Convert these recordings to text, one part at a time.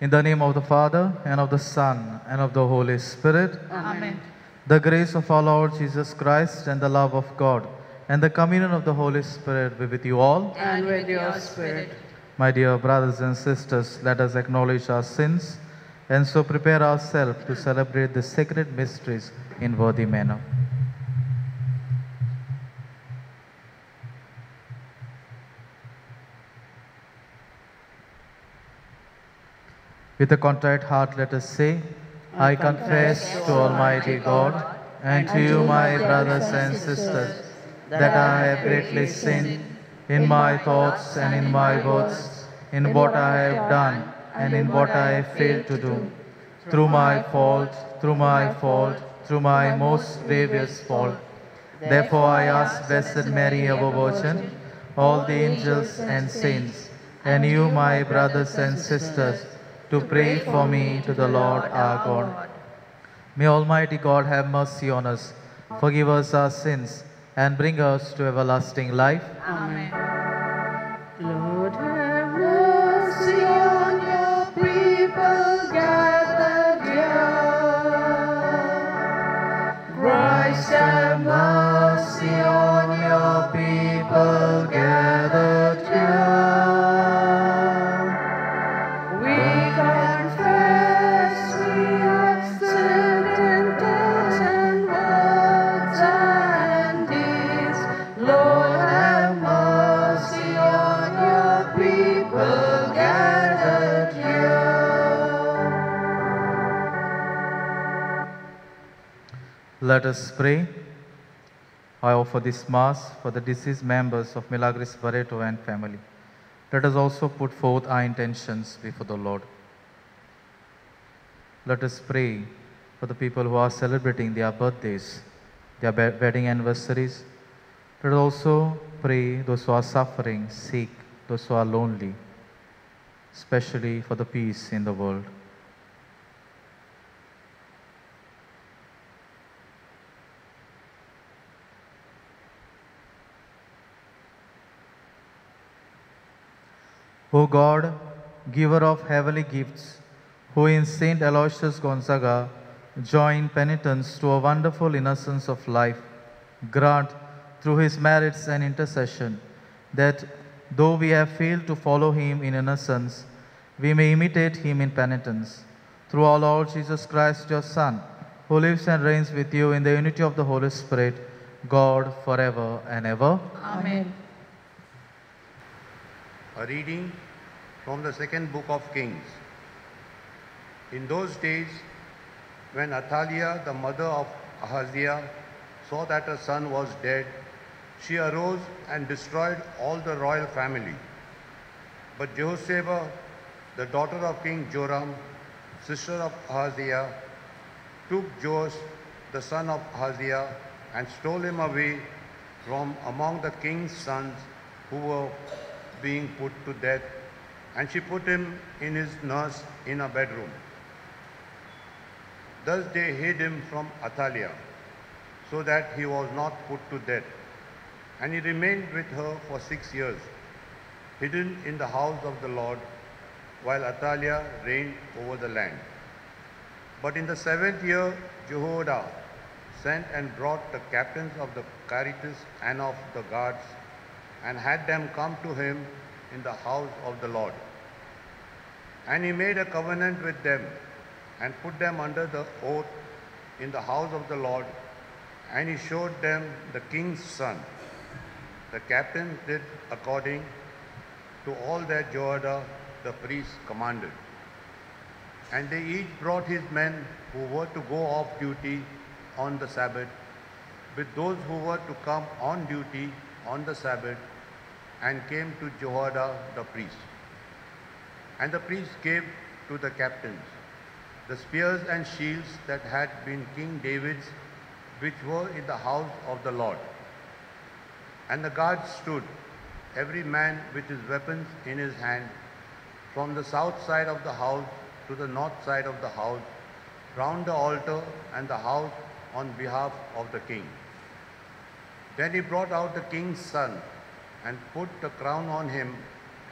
In the name of the Father, and of the Son, and of the Holy Spirit, Amen. the grace of our Lord Jesus Christ, and the love of God, and the communion of the Holy Spirit be with you all. And with your spirit. My dear brothers and sisters, let us acknowledge our sins and so prepare ourselves to celebrate the sacred mysteries in worthy manner. With a contrite heart, let us say, I confess to Almighty God and to you, my brothers and sisters, that I have greatly sinned in my thoughts and in my words, in what I have done and in what I have failed to do. Through my fault, through my fault, through my most grievous fault. Therefore I ask Blessed Mary, our Virgin, all the angels and saints, and you, my brothers and sisters, to pray for me to the Lord our God. May Almighty God have mercy on us, forgive us our sins, and bring us to everlasting life. Amen. Lord have mercy on your people gathered here. Christ have mercy on your people gathered Let us pray. I offer this Mass for the deceased members of Milagres Barreto and family. Let us also put forth our intentions before the Lord. Let us pray for the people who are celebrating their birthdays, their wedding anniversaries. Let us also pray those who are suffering, sick, those who are lonely, especially for the peace in the world. O God, giver of heavenly gifts, who in Saint Aloysius Gonzaga joined penitence to a wonderful innocence of life, grant through his merits and intercession that though we have failed to follow him in innocence, we may imitate him in penitence. Through our Lord Jesus Christ, your Son, who lives and reigns with you in the unity of the Holy Spirit, God forever and ever. Amen. A reading from the second book of Kings. In those days, when Athaliah, the mother of Ahaziah, saw that her son was dead, she arose and destroyed all the royal family. But Jehosheba, the daughter of King Joram, sister of Ahaziah, took Joash, the son of Ahaziah, and stole him away from among the king's sons who were being put to death, and she put him in his nurse in a bedroom. Thus they hid him from Athaliah, so that he was not put to death. And he remained with her for six years, hidden in the house of the Lord, while Athaliah reigned over the land. But in the seventh year, Jehoiada sent and brought the captains of the Carites and of the guards, and had them come to him in the house of the Lord. And he made a covenant with them, and put them under the oath in the house of the Lord, and he showed them the king's son. The captains did according to all that Jehoiada the priest commanded. And they each brought his men who were to go off duty on the Sabbath, with those who were to come on duty on the Sabbath, and came to Jehoiada the priest. And the priest gave to the captains the spears and shields that had been King David's, which were in the house of the Lord. And the guards stood, every man with his weapons in his hand, from the south side of the house to the north side of the house, round the altar and the house on behalf of the king. Then he brought out the king's son and put the crown on him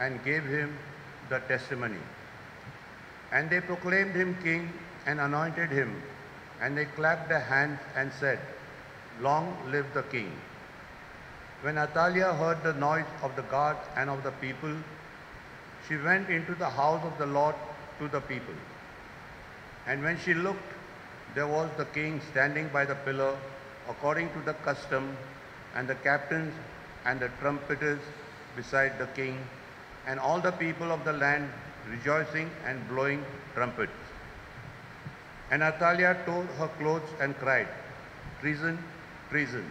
and gave him the testimony. And they proclaimed him king and anointed him. And they clapped their hands and said, Long live the king. When Athaliah heard the noise of the guard and of the people, she went into the house of the Lord to the people. And when she looked, there was the king standing by the pillar according to the custom, and the captains and the trumpeters beside the king, and all the people of the land rejoicing and blowing trumpets. And Athaliah tore her clothes and cried, Treason, treason.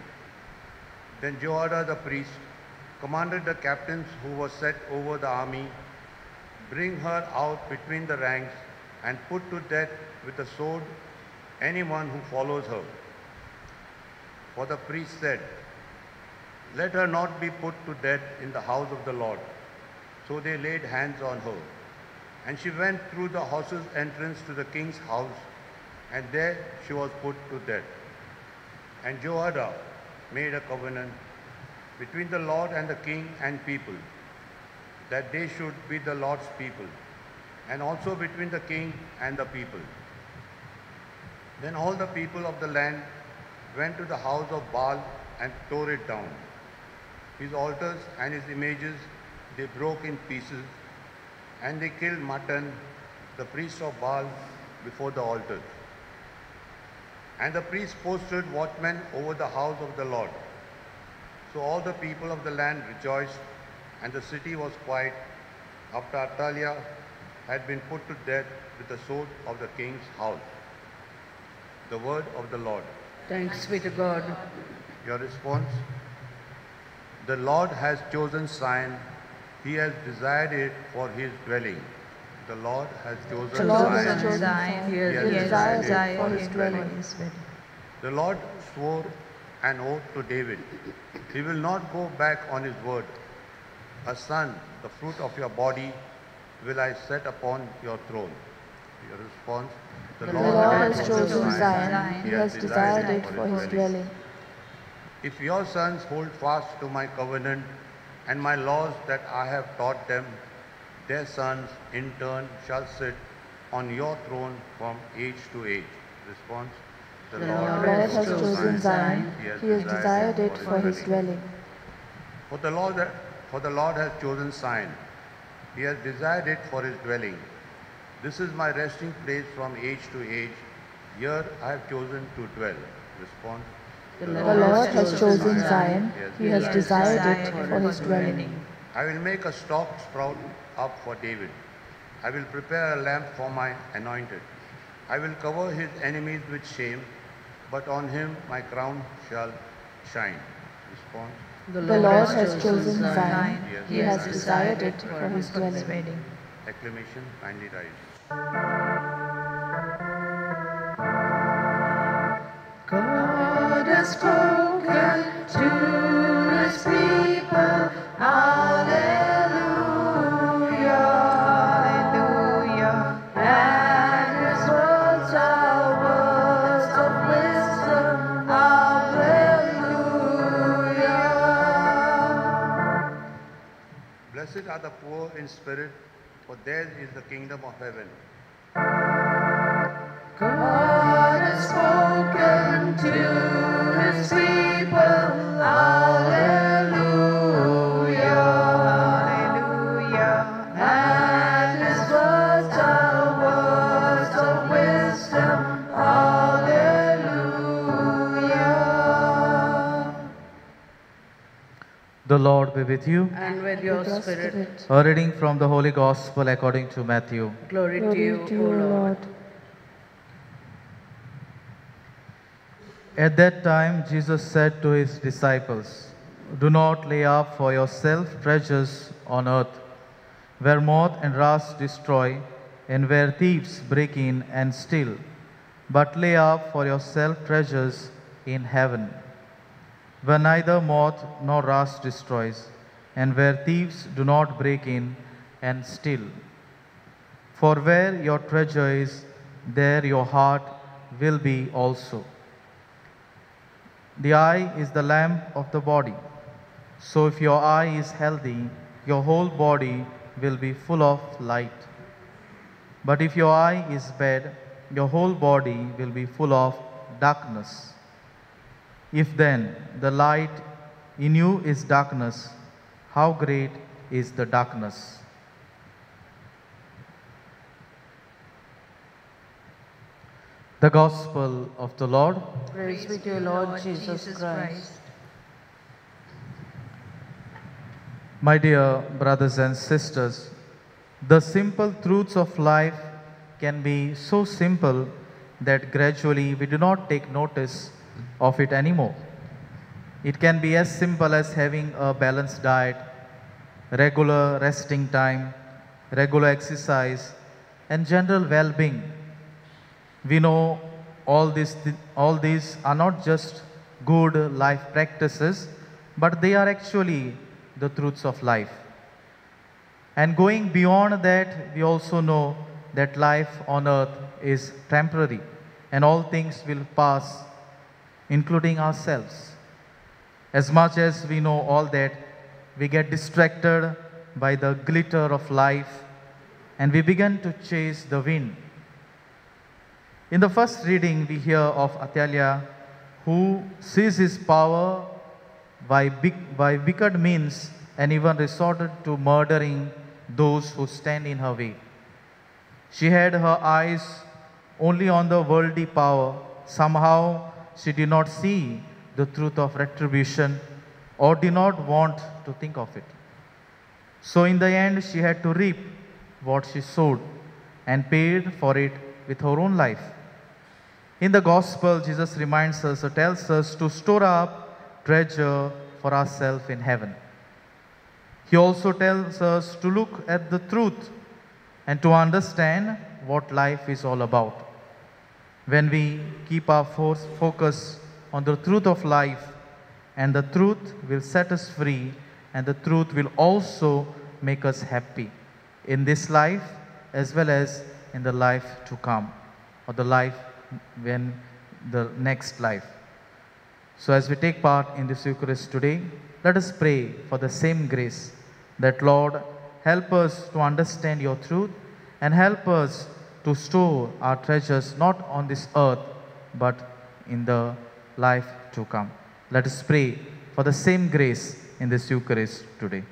Then Jehoiada the priest commanded the captains who were set over the army, Bring her out between the ranks and put to death with the sword anyone who follows her. For the priest said, Let her not be put to death in the house of the Lord. So they laid hands on her. And she went through the horses' entrance to the king's house, and there she was put to death. And Jehoiada made a covenant between the Lord and the king and people, that they should be the Lord's people, and also between the king and the people. Then all the people of the land went to the house of Baal and tore it down. His altars and his images they broke in pieces, and they killed Mattan, the priest of Baal, before the altars. And the priests posted watchmen over the house of the Lord. So all the people of the land rejoiced, and the city was quiet after Athaliah had been put to death with the sword of the king's house. The word of the Lord. Thanks be to God. Your response? The Lord has chosen Zion. He has desired it for his dwelling. The Lord has chosen The Lord Zion. has Zion, Zion. He has He has desired desired it for his his dwelling. dwelling. The Lord swore an oath to David. He will not go back on his word. A son, the fruit of your body, will I set upon your throne. Your response? The Lord has chosen Zion. He has desired it for his dwelling. If your sons hold fast to my covenant and my laws that I have taught them, their sons in turn shall sit on your throne from age to age. Response? The The Lord Lord has chosen Zion. He has desired it for his dwelling. For the Lord, for the Lord has chosen Zion. He has desired it for his dwelling. This is my resting place from age to age. Here I have chosen to dwell. Response? The Lord has chosen Zion. He has desired it for his dwelling. I will make a stalk sprout up for David. I will prepare a lamp for my anointed. I will cover his enemies with shame, but on him my crown shall shine. Response? The Lord has chosen Zion. He has desired it for his dwelling. Acclamation, kindly rise. Blessed are the poor in spirit, for theirs is the kingdom of heaven. The Lord be with you. And with your spirit. A reading from the Holy Gospel according to Matthew. Glory to you, Glory to O Lord. Lord. At that time, Jesus said to his disciples, Do not lay up for yourself treasures on earth, where moth and rust destroy, and where thieves break in and steal, but lay up for yourself treasures in heaven, where neither moth nor rust destroys, and where thieves do not break in and steal. For where your treasure is, there your heart will be also. The eye is the lamp of the body. So if your eye is healthy, your whole body will be full of light. But if your eye is bad, your whole body will be full of darkness. If then the light in you is darkness, how great is the darkness? The Gospel of the Lord. Praise be to you, Lord Jesus Christ. My dear brothers and sisters, the simple truths of life can be so simple that gradually we do not take notice of it anymore. It can be as simple as having a balanced diet, regular resting time, regular exercise, and general well being. We know all, this, all these are not just good life practices, but they are actually the truths of life. And going beyond that, we also know that life on earth is temporary and all things will pass, including ourselves. As much as we know all that, we get distracted by the glitter of life and we begin to chase the wind. In the first reading, we hear of Athaliah who sees his power by, by wicked means and even resorted to murdering those who stand in her way. She had her eyes only on the worldly power. Somehow she did not see the truth of retribution or did not want to think of it. So in the end, she had to reap what she sowed and paid for it with her own life. In the gospel, Jesus reminds us or tells us to store up treasure for ourselves in heaven. He also tells us to look at the truth and to understand what life is all about. When we keep our focus on the truth of life, and the truth will set us free, and the truth will also make us happy in this life as well as in the life to come, or the life when the next life. So, as we take part in this Eucharist today, let us pray for the same grace that, Lord, help us to understand your truth and help us to store our treasures not on this earth but in the life to come. Let us pray for the same grace in this Eucharist today.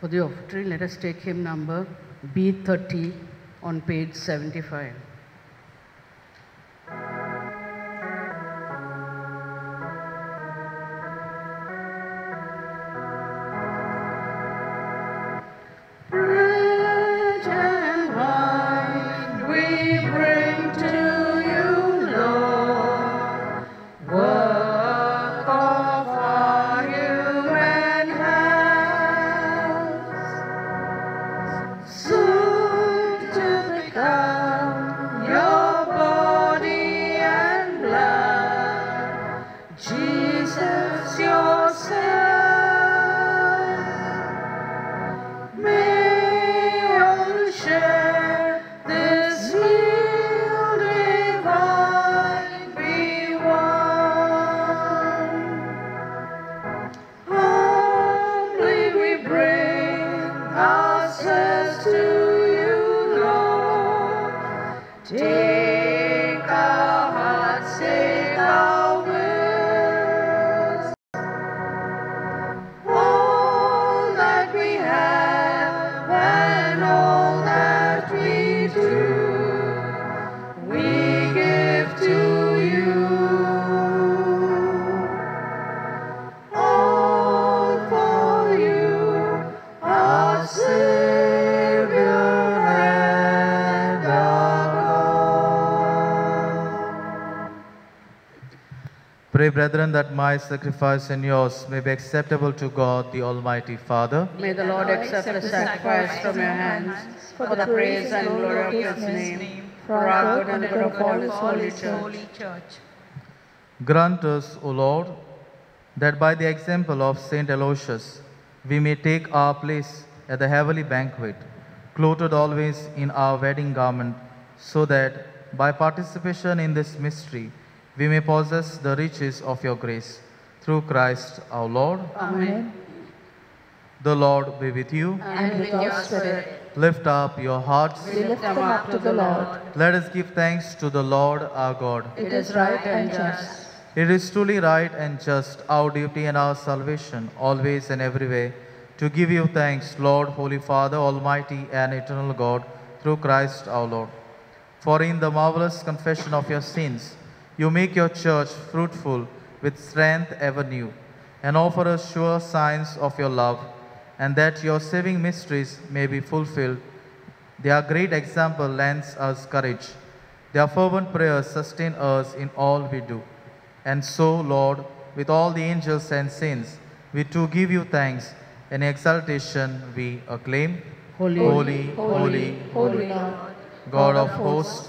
For the offertory, let us take hymn number B30 on page 75. Pray, brethren, that my sacrifice and yours may be acceptable to God, the Almighty Father. May the Lord accept the sacrifice from your hands for the praise and glory of his name, for our good and the good of all his holy church. Grant us, O Lord, that by the example of Saint Aloysius, we may take our place at the heavenly banquet, clothed always in our wedding garment, so that by participation in this mystery, we may possess the riches of your grace. Through Christ our Lord. Amen. The Lord be with you. And with your spirit. Lift up your hearts. We lift them up to the Lord. Let us give thanks to the Lord our God. It is right and just. It is truly right and just, our duty and our salvation, always and every way, to give you thanks, Lord, Holy Father, Almighty and eternal God, through Christ our Lord. For in the marvelous confession of your sins, you make your church fruitful with strength ever new, and offer us sure signs of your love, and that your saving mysteries may be fulfilled. Their great example lends us courage. Their fervent prayers sustain us in all we do. And so, Lord, with all the angels and saints, we too give you thanks. In exaltation we acclaim, Holy, Holy, holy, holy Lord. God of hosts,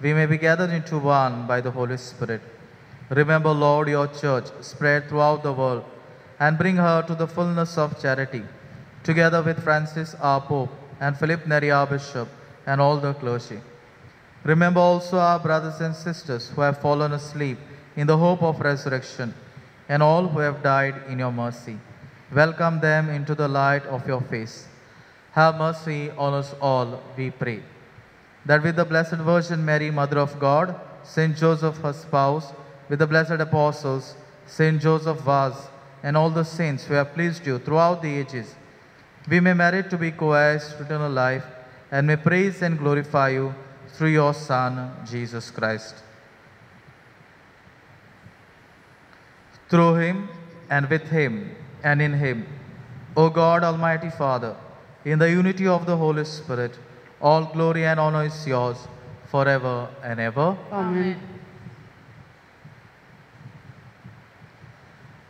we may be gathered into one by the Holy Spirit. Remember, Lord, your church spread throughout the world and bring her to the fullness of charity, together with Francis our Pope and Philip Neri our Bishop and all the clergy. Remember also our brothers and sisters who have fallen asleep in the hope of resurrection and all who have died in your mercy. Welcome them into the light of your face. Have mercy on us all, we pray. That with the Blessed Virgin Mary, Mother of God, Saint Joseph, her spouse, with the blessed apostles, Saint Joseph Vaz, and all the saints who have pleased you throughout the ages, we may merit to be co-heirs to eternal life and may praise and glorify you through your Son, Jesus Christ. Through him and with him and in him, O God, Almighty Father, in the unity of the Holy Spirit, all glory and honor is yours forever and ever. Amen.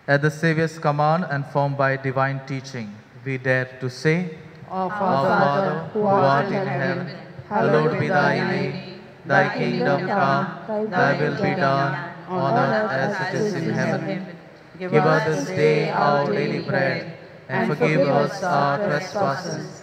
At the Saviour's command and formed by divine teaching, we dare to say, Our Our Father, Father, who art in heaven, hallowed be thy name. Thy kingdom come, thy will be done, on earth as it is in heaven. Give us this day our daily bread, and forgive us our trespasses,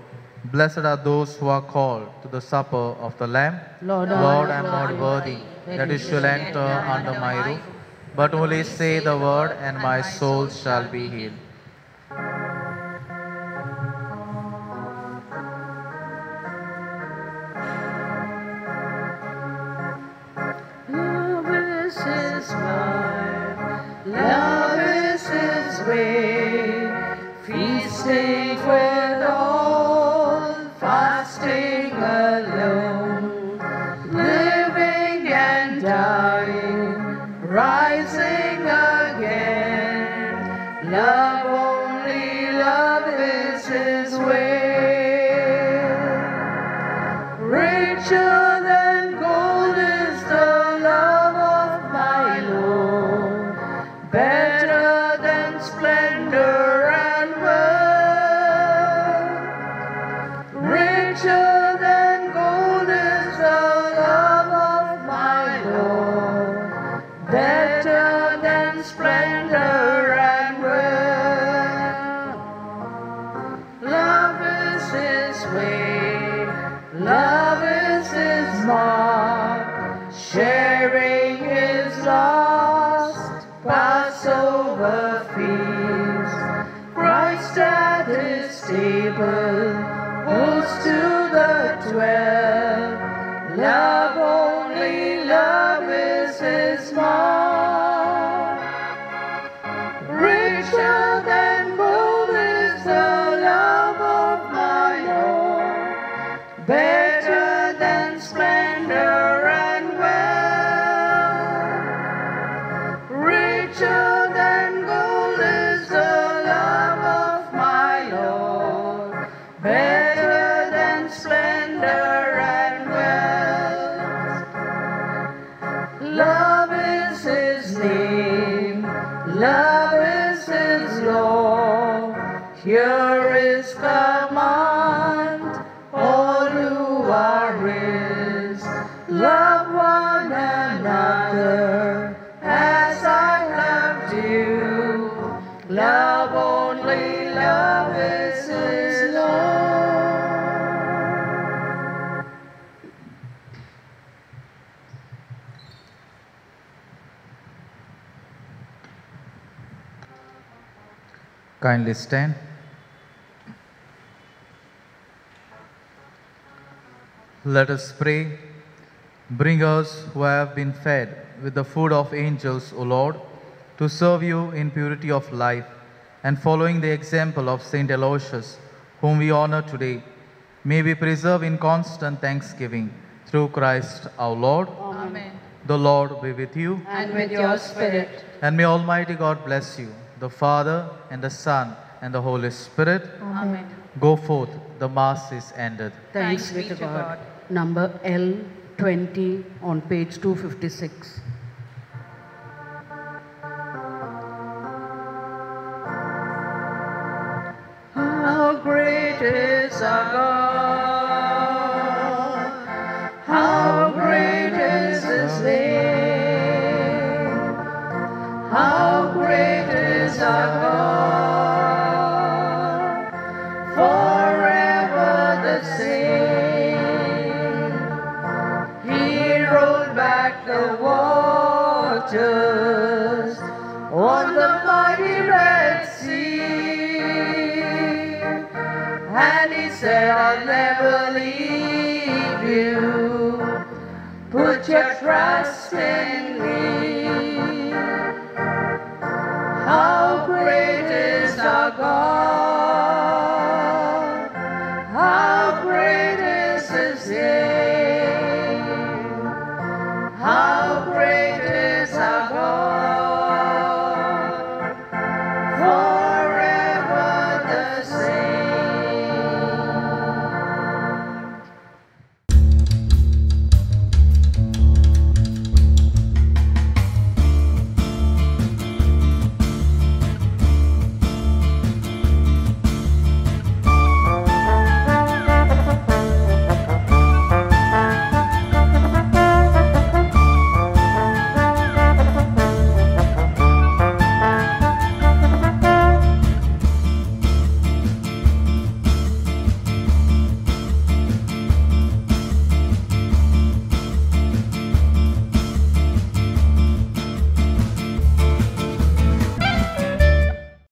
Blessed are those who are called to the supper of the Lamb. Lord, Lord, I am not worthy that you shall enter under my roof, but only say the word, and my soul shall be healed. Splendor better Kindly stand. Let us pray. Bring us who have been fed with the food of angels, O Lord, to serve you in purity of life and following the example of Saint Aloysius, whom we honor today, may we preserve in constant thanksgiving through Christ our Lord. Amen. The Lord be with you. And with your spirit. And may Almighty God bless you, the Father, and the Son, and the Holy Spirit. Amen. Go forth, the Mass is ended. Thanks be to God. Number L20 on page 256. How great is our God!